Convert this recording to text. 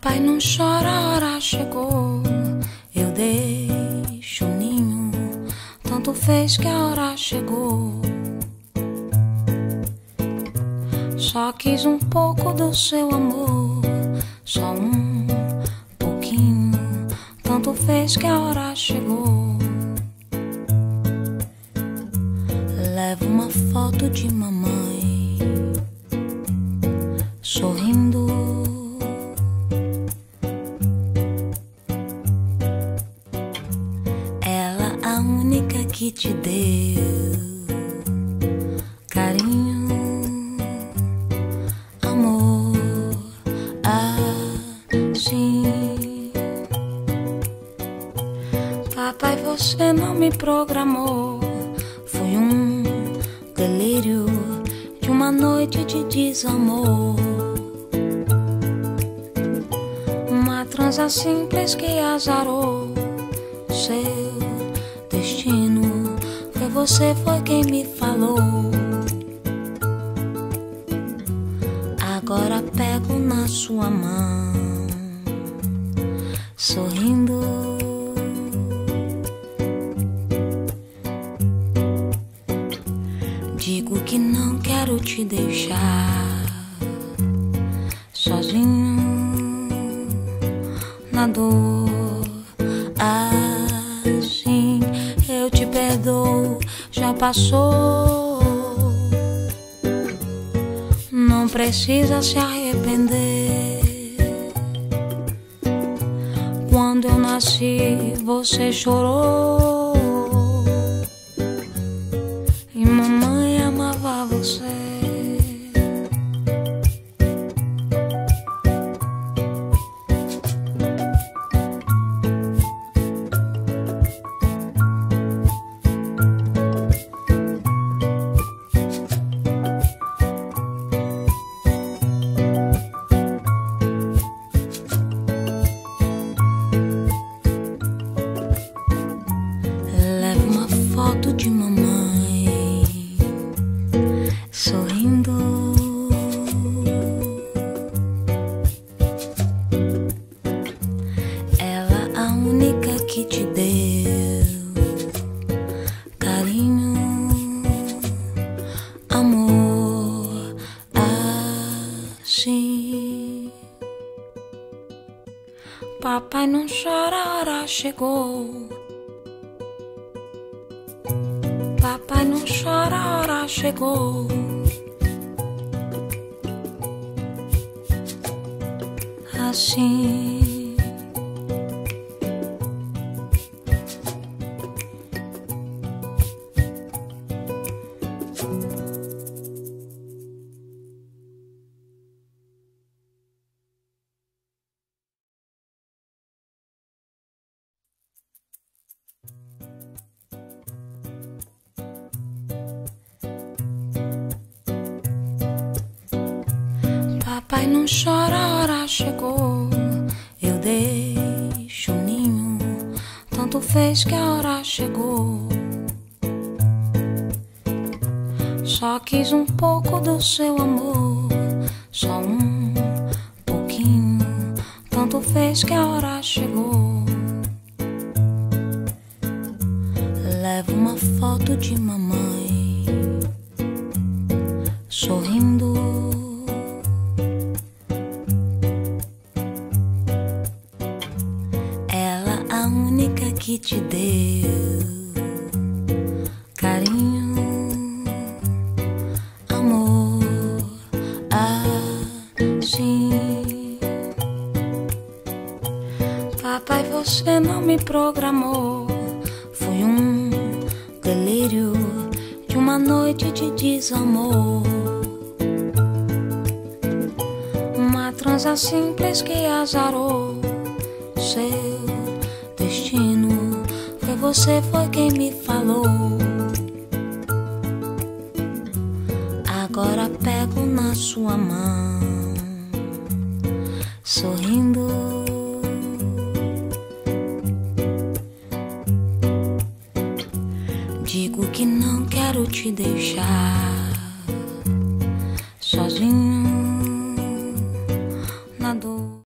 Papai não chora, a hora chegou. Eu deixo o ninho, tanto fez que a hora chegou. Só quis um pouco do seu amor, só um pouquinho, tanto fez que a hora chegou. Levo uma foto de mamãe que te deu carinho, amor, assim. Papai, você não me programou. Foi um delírio de uma noite de desamor. Uma transa simples que azarou. Foi você, foi quem me falou. Agora pego na sua mão, sorrindo. Digo que não quero te deixar sozinho na dor. Já passou. Não precisa se arrepender. Quando eu nasci, você chorou. Papai não chora, a hora chegou. Papai não chora, a hora chegou. Assim. Papai não chora, a hora chegou. Eu deixo o ninho, tanto fez que a hora chegou. Só quis um pouco do seu amor, só um pouquinho, tanto fez que a hora chegou. Levo uma foto de mamãe sorrindo. Única que te deu carinho, amor, assim. Papai, você não me programou. Foi um delírio de uma noite de desamor. Uma transa simples que azarou. Foi você, foi quem me falou. Agora pego na sua mão, sorrindo. Digo que não quero te deixar